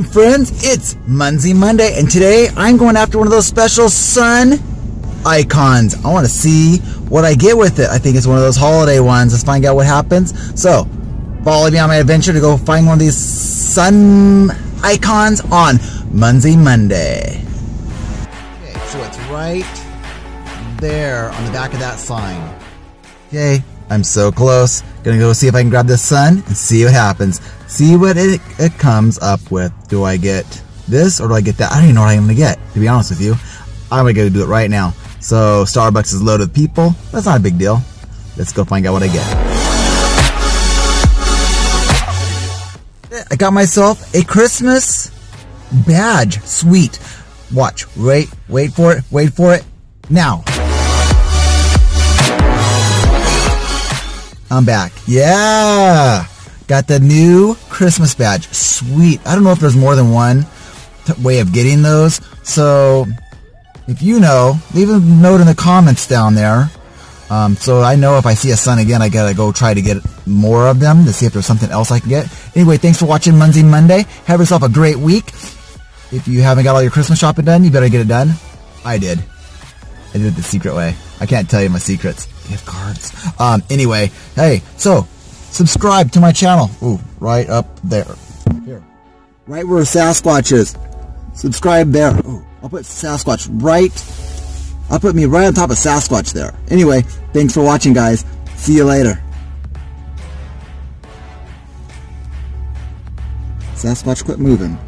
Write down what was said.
friends, it's Munzee Monday, and today I'm going after one of those special sun icons. I want to see what I get with it. I think it's one of those holiday ones. Let's find out what happens. So, follow me on my adventure to go find one of these sun icons on Munzee Monday. Okay, so it's right there on the back of that sign. Okay, I'm so close. Gonna go see if I can grab the sun and see what happens. See what it, it comes up with. Do I get this or do I get that? I don't even know what I'm gonna get, to be honest with you. I'm gonna go do it right now. So Starbucks is loaded with people. That's not a big deal. Let's go find out what I get. I got myself a Christmas badge. Sweet. Watch. Wait. Wait for it. Wait for it. Now. I'm back. Yeah. Got the new Christmas badge. Sweet. I don't know if there's more than one way of getting those. So if you know, leave a note in the comments down there. Um, so I know if I see a sun again, I gotta go try to get more of them to see if there's something else I can get. Anyway, thanks for watching Munzee Monday. Have yourself a great week. If you haven't got all your Christmas shopping done, you better get it done. I did. I did it the secret way. I can't tell you my secrets. Cards. Um, anyway, hey, so subscribe to my channel. Ooh, right up there. Here. Right where Sasquatch is. Subscribe there. Ooh, I'll put Sasquatch right. I'll put me right on top of Sasquatch there. Anyway, thanks for watching, guys. See you later. Sasquatch quit moving.